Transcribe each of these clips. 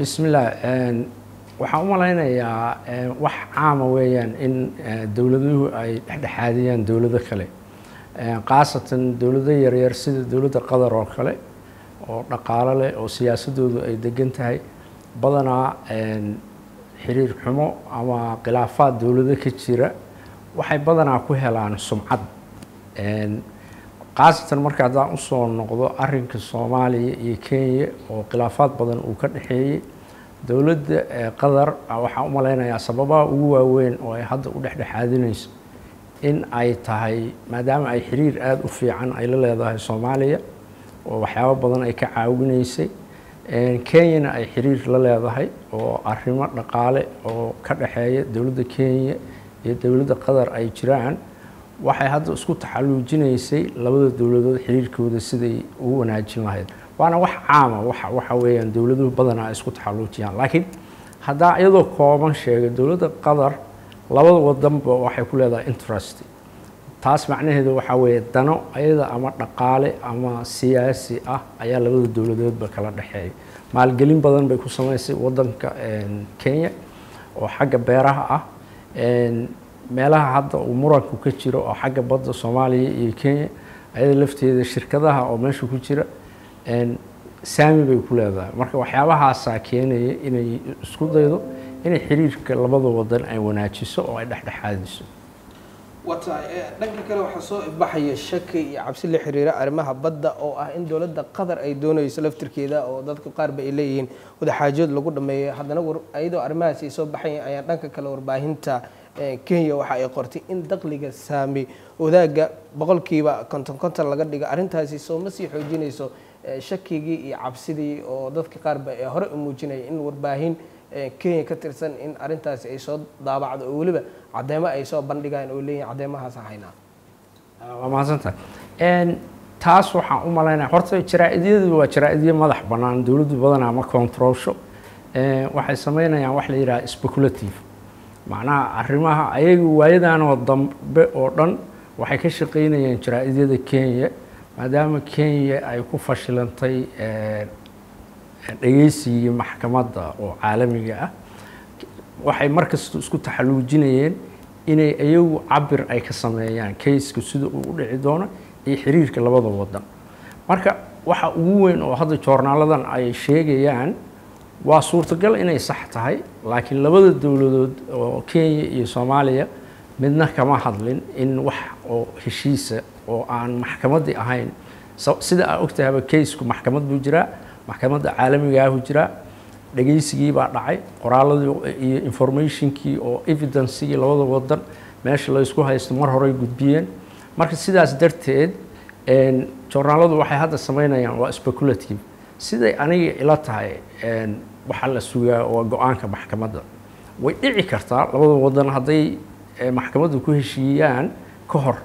bismillaah waxaan u malaynayaa wax caama weeyaan in dowladuhu ay dhexdhexaadiyaan dowlado kale. Khaasatan dowlado yaryar sida dowladda qatar oo kale oo dhaqaalo leh oo siyaasadoodu ay degan tahay. Badanaa xiriir xumo ama khilaafaad dowlado ka jira waxay badanaa ku helaan sumcad khaasatan marka haddaan u soo noqdo arinka soomaaliya iyo kenya oo khilaafaad badan uu ka dhexeeyey dowladda qatar waxaan u malaynayaa sababaha ugu waaweyn oo ay hadda u dhexdhexaadinayso in ay tahay maadaama ay xiriir aada u fiican ay la leedahay soomaaliya oo waxyaabo badan ay ka caawinaysay. Kenyana ay xiriir la leedahay oo arrimo dhaqaale oo ka dhexeeya dowladda kenya iyo dowladda qatar ay jiraan waxay hadda isku taxaluujinaysay labada dowladood xiriirkooda siday ugu wanaajin lahayd. Waana wax caama waxa weeyaan dowladuhu badanaa isku taxaluujiyaan laakiin haddaa iyadoo kooban sheegay dowladda qatar labada wadanba waxay ku leedahay interest. Taas macnaheedu waxaa weeye dano ayada ama dhaqaale ama siyaasi ah ayaa labada dowladoodba kala dhexeeya maalgelin badan bay ku samaysay wadanka kenya oo xagga beeraha ah meelaha hadda uu muranku ka jiro oo xagga badda soomaaliya iyo kenya ayada lafteeda shirkadaha oo meesha ku jira saami bay ku leedahay. Marka waxyaabahaasaa keenaya inay isku daydo inay xiriirka labada wadan ay wanaajiso oo ay dhexdhexaadiso. Dhanka kale waxaa soo ifbaxaya shaki iyo cabsi la xiriira arrimaha badda oo ah in dowladda qatar ay doonayso laftirkeeda oo dadka qaarba ay leeyihiin. Wadaxaajood lagu dhameeyo haddana iyadoo arrimahaasi soo baxayan ayaa dhanka kale warbaahinta kenya waxa ay qortay in dakhliga saami wadaagga boqolkiiba konton konton laga dhigo. Arrintaasi soo ma sii xoojinayso shakigii iyo cabsidii oo dadka qaarba ee hore u muujinaya in warbaahin kenya ka tirsan in arrintaasi ay soo daabacdo oo weliba cadeymo ay soo bandhigaan oo leeyihiin cadeymahaasa haynaa waa mahadsantahay. Taas waxaan u malaynaya horta jaraa-idyadu waa jaraa-idyo madax bannaan. Dowladdu badanaa ma controlsho waxay sameynayaan wax la yidhaha speculative macnaha arrimaha ayagu waayadanoo dambe oo dhan waxay ka shaqeynayaan jaraa-idyada kenya maadaama kenya ay ku fashilantay dhegeysigii maxkamadda oo caalamiga ah. Waxay markasta isku taxaluujinayeen inay iyagu cabir ay ka sameeyaan kayska sida uu u dhici doono iyo xiriirka labada wadan marka waxa ugu weyn oo hadda joornaaladan ay sheegayaan waa suurtagal inay sax tahay laakiin labada dowladood oo kenya iyo soomaaliya midna kama hadlin in wax oo heshiisa oo aan maxkamaddii ahayn. Sida aa ogtahaba kaysku maxkamad buu jiraa maxkamadda caalamigaahu jiraa. Dhegeysigii baa dhacay qoraaladii iyo informationkii oo evidencegii labada wadan meesha la isku haysto mar horey gudbiyeen. Marka sidaas darteed joornaaladu waxay hadda sameynayaan waa speculative siday aniga ila tahay waxaa la sugaa waa go'aanka maxkamadda? Way dhici kartaa labada wadan hadday maxkamaddu ku heshiiyaan ka hor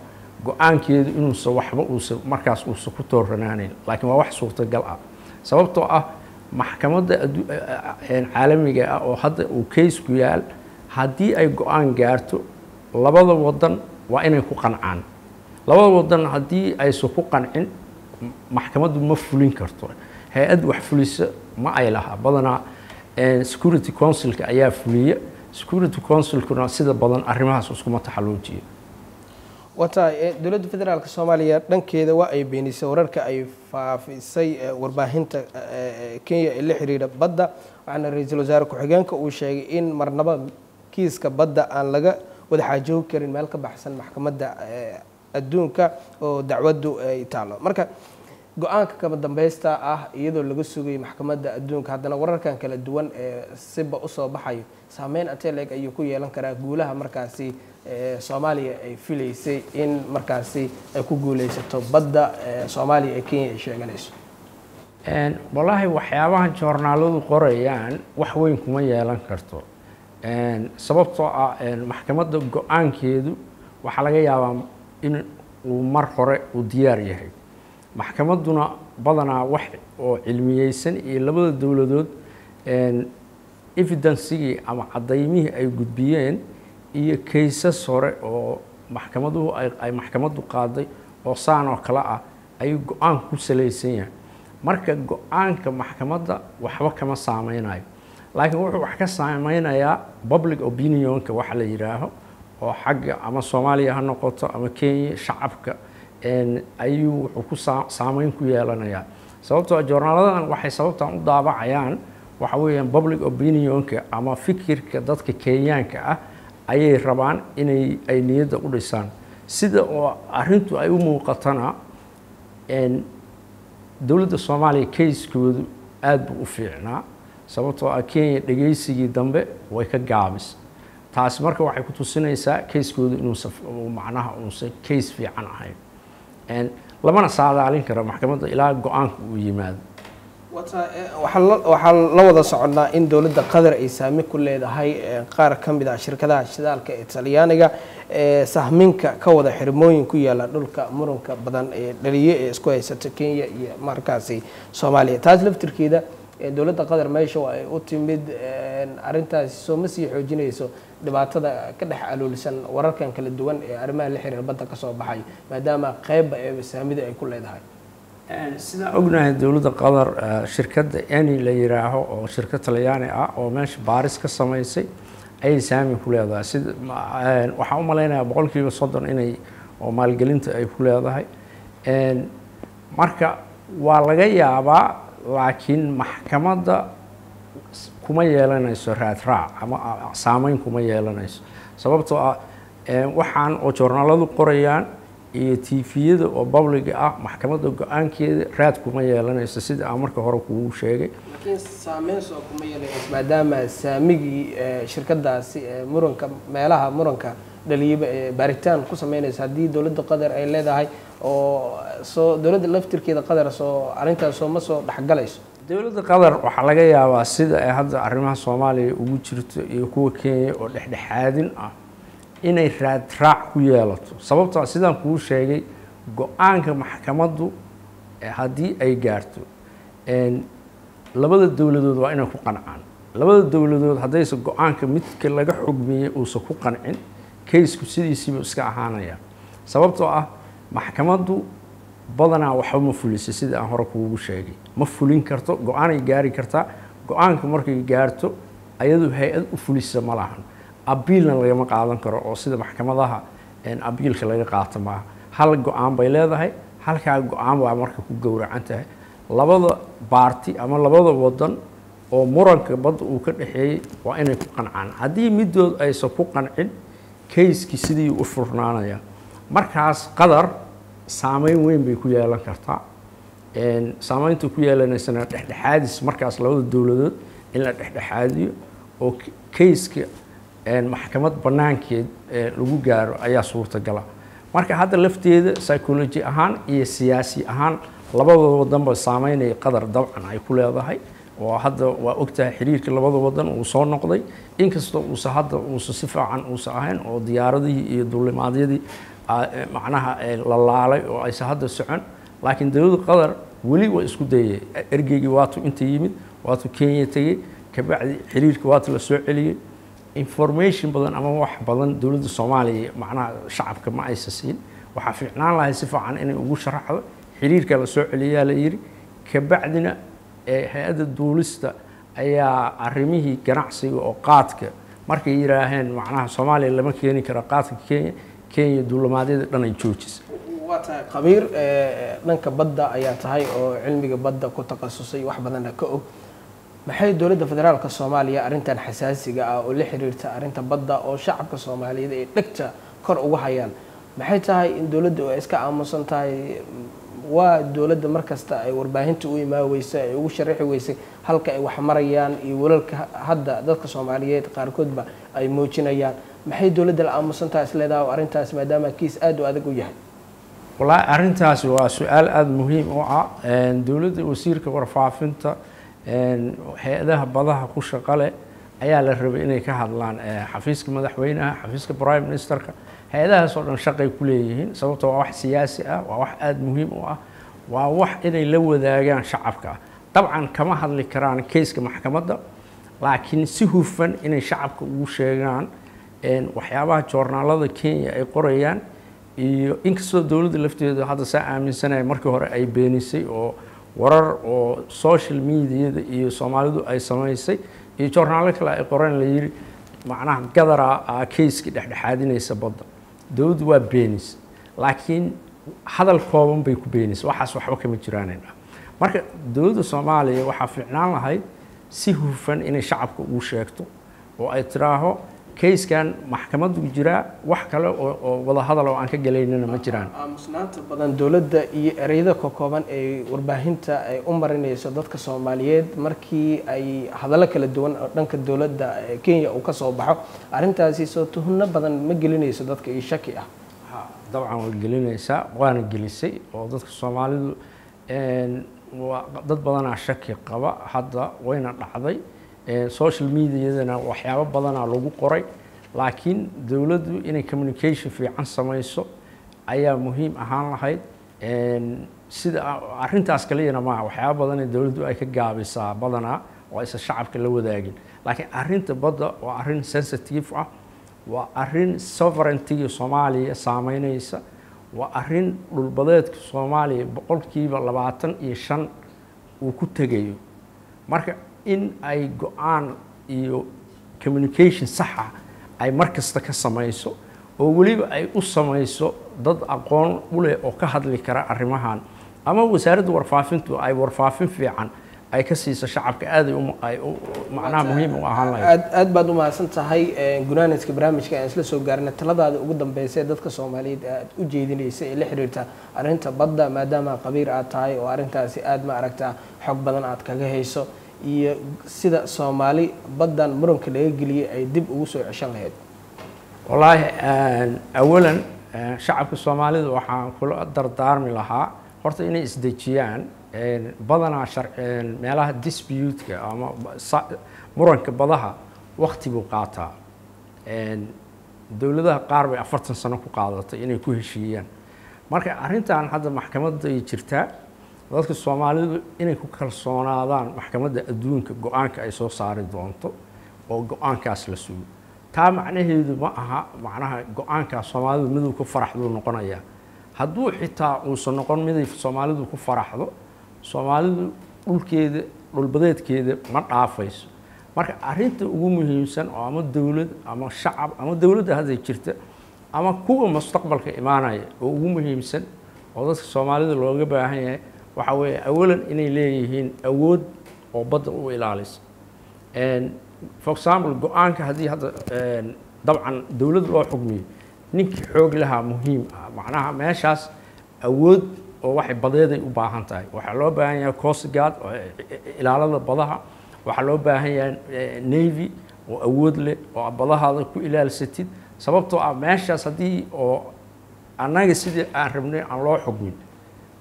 go'aankeedu inuusa waxba uusa markaas uusa ku tooranaaneyn laakiin waa wax suurtagal ah. Sababtoo ah maxkamadda caalamiga ah oo hadda uu kaysku yaal haddii ay go'aan gaarto labada wadan waa inay ku qancaan. Labada wadan haddii aysan ku qancin maxkamaddu ma fulin karto hay'ad wax fulisa ma ay laha badanaa security councilka ayaa fuliya. Security councilkuna sida badan arrimahaas iskuma taxaluujiyo wata dowladda federaalk soomaaliya dhankeeda waa ay beenisay wararka ay faafisay warbaahinta kenya ee la xiriira badda. Waxaana ra'iisul wasaare ku-xigeenka uu sheegay in marnaba kiiska badda aan laga wada xaajoogi karin meel ka baxsan maxkamadda adduunka oo dacwaddu ay taalo marka go'aanka kama dambeysta ah iyadoo laga sugayay maxkamadda adduunka. Haddana wararkan kala duwan ee siba u soo baxayo saameyn ateleg ayuu ku yeelan karaa guulaha markaasi soomaaliya ay filaysay in markaasi ay ku guuleysato badda soomaaliya ee kenya ay sheeganayso. Wallaahi waxyaabahan joornaaladu qorayaan wax weyn kuma yeelan karto. Sababtoo ah maxkamadda go'aankeedu waxaa laga yaabaa in uu mar hore uu diyaar yahay maxkamadduna badanaa wax oo cilmiyeysan iyo labada dowladood evidencigii ama cadaymihii ay gudbiyeen iyo kaysas hore oo maxkamaduhu ay maxkamaddu qaaday oo saan oo kale ah ayuu go'aanku ku salaysan yahay. Marka go'aanka maxkamadda waxba kama saameynayo laakiin wuxuu wax ka saameynayaa public opinionka waxa la yidhaaho oo xagga ama soomaaliya ha noqoto ama kenya shacabka ayuu wuxuu ku saameyn ku yeelanayaa. Sababtoo joornaaladan waxay sababtan u daabacayaan waxa weeyaan public opinionka ama fikirka dadka kenyaanka ah ayay rabaan inay ay niyadda u dhisaan. Sida oo arrintu ay u muuqatana dowladda soomaaliya kayskoodu aada buu u fiicnaa. Sababtoo ah kenya dhegaysigii dambe way ka gaabis. Taasi marka waxay ku tusinaysaa kayskoodu inuusa macnaha uusan kays fiican ahayn lamana saadaalin karo maxkamadda ilaa go'aanka uu yimaado. Waxaa la wada soconnaa in dowladda qatar ay saami ku leedahay qaar ka mid ah shirkadaha shidaalka ee talyaaniga ee sahminka ka wada xirmooyin ku yaalla dhulka muranka badan ee dhaliye ee isku haysata kenya iyo markaasi soomaaliya. Taas laftirkeeda dowladda qatar meesha ay u timid arintaasi soo ma sii xoojinayso dhibaatada ka dhex aluulsan wararkan kala duwan ee arrimaha la xiriir badda ka soo baxay maadaama qeybba ee saamida ay ku leedahay? Sidaan ognahay dowladda qatar shirkadda eni la yiraaho oo shirkad talyaani ah oo meesha baaris ka samaysay ayay saami ku leedahay. Sida waxaan u malaynayaa boqolkiiba soddon inay oo maalgelinta ay ku leedahay. Marka waa laga yaabaa laakiin maxkamadda kuma yeelanayso raadraac ama saameyn kuma yeelanayso. Sababtoo ah waxaan oo joornaaladu qorayaan iyo tifiyada oo babliga ah maxkamadda go'aankeeda raad kuma yeelanayso. Sida aan marka hore kugu sheegay. Laakiin maadaama saamigii shirkadaasi muranka meelaha muranka dhaliyaba baaritaan ku sameynaysa haddii dowladda qatar ay leedahay oo soo dowladda laftirkeeda qatar soo arrintaas soo ma soo dhexgalayso. Dowladda qatar waxaa laga yaabaa sida ay hadda arrimaha soomaaliya ugu jirto iyo kuwa kenya oo dhexdhexaadin ah inay raadraac ku yeelato. Sababtoo sidaan kuu sheegay go'aanka maxkamaddu haddii ay gaarto labada dowladood waa inay ku qancaan. Labada dowladood haddayse go'aanka midka laga xugmiyey uusan ku qancin kaysku sidiisiibuu iska ahaanaya. Sababtoo ah maxkamaddu badanaa waxba ma fulisa sida aan hore kuugu sheegay. Ma fulin karto go'aanay gaari kartaa. Go'aanka markay gaarto ayadu hay'ad u fulisa ma lahan. Abiilna lagama qaadan karo oo sida maxkamadaha abiilka laga qaato maaha. Hal go'aan bay leedahay halkaa go'aan baa marka ku gowracan tahay. Labada baarti ama labada wadan oo muranka badda uu ka dhexeeyey waa inay ku qancaan. Haddii middood aysan ku qancin kayskii sidii u furnaanaya. Markaas qadar saameyn weyn bay ku yeelan kartaa. Saameynta ku yeelanaysana dhexdhexaadis markaas labada dowladood in la dhexdhexaadiyo oo kayska maxkamad banaankeed lagu gaaro ayaa suurtagala. Marka hadda lafteeda psychology ahaan iyo siyaasi ahaan labada wadanba saameynaya qadar dabcan ay ku leedahay. Oo hadda waa ogtahay xiriirka labada wadan uu soo noqday. Inkastoo uusa hadda uusa si fiican uusa ahayn oo diyaaradihii iyo duulimaadyadii macnaha la laalay oo aysa hadda socon. Laakiin dowladda qatar weli waa isku dayay. Ergeygii waatu inta yimid waatu kenya tegey kabacdi xiriirka waatu la celiyey information badan ama wax badan dowladda soomaaliya macnaha shacabka ma aysa siin. Waxaa fiicnaan lahay si fiican inay ugu sharaxdo. Xiriirka la celiyaa la yidhi kabacdina hay'adda duulista ayaa arrimihii ganacsiga oo qaadka markay yidhaaheen macnaha soomaaliya lama keeni karo qaadka kenya kenya duulimaadyada dhan ay joojisa waa tahay khabiir dhanka badda ayaa tahay oo cilmiga badda ku takhasusay wax badanna ka og. Maxay dowladda federaalka soomaaliya arrintan xasaasiga ah oo la xiriirta arrinta badda oo shacabka soomaaliyeed ay dhegta kor uga hayaan maxay tahay in dowladda ay iska aamusan tahay? Waa dowladda markasta ay warbaahinta u imaan weysay ay ugu sharaxi weysay halka ay wax marayaan iyo walalka hadda dadka soomaaliyeed qaarkoodba ay muujinayaan. Maxay dowladda la aamusan tahay isleedaha arrintaas maadaama kiis aada u adag u yahay? Wallaahi arrintaasi waa su'aal aada muhiim u ah. Dowladda wasiirka warfaafinta hay'adaha badaha ku shaqo leh ayaa la rabay inay ka hadlaan xafiiska madaxweynaha xafiiska prime ministerka hay'adahaas oo dhan shaqay ku leeyihiin sababto waa wax siyaasi ah waa wax aada muhiim u ah waa wax inay la wadaagaan shacabka. Dabcan kama hadli karaan kayska maxkamadda laakiin si hufan inay shacabka ugu sheegaan waxyaabaha joornaalada kenya ay qorayaan iyo inkastoo dowladda lafteedu hadda saa aaminsanaya markii hore ay beenisay oo warar oo social mediada iyo soomaalidu ay samaysay iyo joornaalo kale ay qoreen la yidhi macnaha gadaraa aa kayska dhexdhexaadinaysa badda dowladdu waa beenis laakiin hadal kooban bay ku beenaysa waxaas waxba kama jiraanan marka dowladda soomaaliya waxaa fiicnaan lahayd si hufan inay shacabka ugu sheegto oo ay tiraaho kayskan maxkamaddu jiraa wax kale oo wadahadal oo aan ka gelaynana ma jiraan. Aamusnaanta badan dowladda iyo ereyada ka kooban ee warbaahinta ay u marinayso dadka soomaaliyeed markii ay hadallo kala duwan oo dhanka dowladda kenya uu ka soo baxo arrintaasi soo tuhno badan ma gelinayso dadka iyo shaki ah. Dabcan way gelinaysaa waana gelisay oo dadka soomaalidu dad badanaa shaki qaba hadda wayna dhacday social mediadana waxyaabo badanaa lagu qoray. Laakiin dowladdu inay communication fiican samayso ayaa muhiim ahaan lahayd. Sida arrintaas kaliyana maaha waxyaabo badanee dowladdu ay ka gaabisaa badanaa oo aysan shacabka la wadaagin. Laakiin arrinta badda waa arrin sensitive ah waa arrin sovereigntiga soomaaliya saameynaysa waa arrin dhulbadeedka soomaaliya boqolkiiba labaatan iyo shan uu ku tegayo. Marka in ay go'aan iyo communication saxa ay mar kasta ka samayso oo weliba ay u samayso dad aqoon u leh oo ka hadli kara arrimahan. Ama wasaaradda warfaafintu ay warfaafin fiican ay ka siiso shacabka aad ay macnaha muhiim u ahaan lahayd. aad aad baad u mahadsan tahay gunaanadka barnaamijka aan isla soo gaarnay. Taladaada ugu dambeysa ee dadka soomaaliyeed aad u jeedinaysa ee la xiriirta arrinta badda maadaama qabiir aad tahay oo arrintaasi aad ma aragtaa xog badan aad kaga hayso iyo sida soomaali baddan muranka laga geliyay ay dib ugu soo ceshan lahayd. Wallaahi awalan shacabka soomaalida waxaan kula dardaarmi lahaa. Horta inay isdejiyaan badanaa meelaha dispute-ka ama muranka badaha wakti buu qaataa. Dowladaha qaar bay afartan sano ku qaadatay inay ku heshiiyaan. Marka arrintan hadda maxkamadda jirtaa dadka soomaalidu inay ku kalsoonaadaan maxkamadda adduunka go'aanka ay soo saari doonto oo go'aankaas la sugo. Taa macnaheedu ma aha macnaha go'aankaas soomaalidu miduu ku faraxduu noqonayaa hadduu xitaa uusan noqon miday soomaalidu ku faraxdo soomaalidu dhulkeeda dhulbadeedkeeda ma dhaafayso. Marka arrinta ugu muhiimsan oo ama dowlad ama shacab ama dowladda hadda jirta ama kuwa mustaqbalka imaanaya oo ugu muhiimsan oo dadka soomaalida looga baahan yahay waxaa weeye awalan inay leeyihiin awood oo badda u ilaalisa for example go'aanka haddii hadda dabcan dowlad loo xugmiyo ninkii xoog lahaa muhiim ah. Macnaha meeshaas awood oo waxay badeeday u baahan tahay. Waxaa loo baahan yahay coast guard oo ilaalada badaha. Waxaa loo baahan yahay navy oo awood leh oo badahaada ku ilaalsatid. Sababtoo ah meeshaas haddii oo annaga sidii aan rabnay aan loo xugmin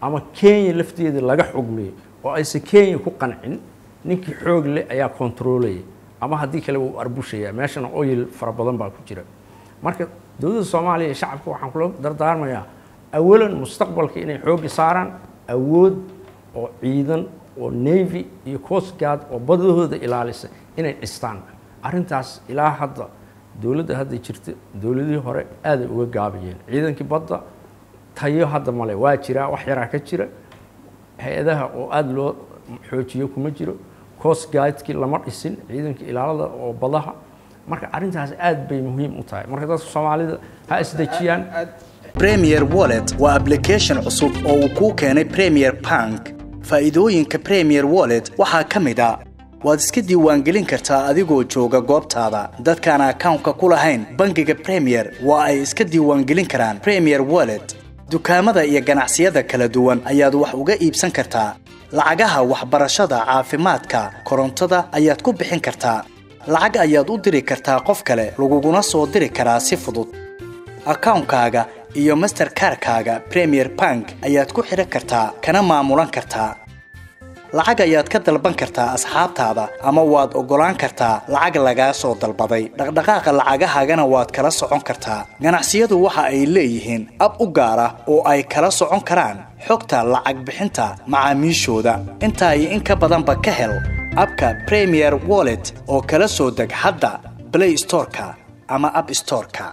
ama kenya lafteeda laga xugmiyo oo aysan kenya ku qancin ninkii xoog leh ayaa controlaya ama haddii kale wuu arbushaya. Meeshana oyil fara badan baa ku jira. Marka dowladda soomaaliya iyo shacabka waxaan kula dardaarmayaa awalan mustaqbalka inay xoogga saaraan awood oo ciidan oo navy iyo coast oo badahooda ilaalisa inay dhistaan. Arrintaas ilaa hadda dowladda hadda jirta dowladihii hore aaday uga gaabiyeen. Ciidankii badda tayo hadda male waa jiraa wax yaraa ka jira. Hay'adaha oo aada loo xoojiyo kuma jiro. Coast guardkii lama dhisin ciidankii ilaalada oo badaha. Marka arrintaas aad bay muhiim u tahay. Marka dadka soomaalida ha isdejiyaan. Premier wallet waa application cusub oo uu kuu keenay premier bank. Faa'iidooyinka premier wallet waxaa ka mid a waad iska diiwaangelin kartaa adigoo jooga goobtaada. Dadkaan akawnka ku lahayn bangiga premier waa ay iska diiwaangelin karaan premier wallet dukaamada iyo ganacsiyada kala duwan ayaad wax uga iibsan kartaa. Lacagaha waxbarashada caafimaadka korontada ayaad ku bixin kartaa. Lacag ayaad u diri kartaa qof kale laguguna soo diri karaa si fudud. Akawnkaaga iyo masterkarkaaga premier bank ayaad ku xidhan kartaa kana maamulan kartaa lacag ayaad ka dalban kartaa asxaabtaada ama waad oggolaan kartaa lacag lagaa soo dalbaday dhaqdhaqaaqa lacagahaagana waad kala socon kartaa. Ganacsiyadu waxa ay leeyihiin ab u gaar ah oo ay kala socon karaan xogta lacag bixinta macaamiishooda. Intaa in ka badanba ka hel abka premier wallet oo kala soo deg hadda blay storeka ama ab storeka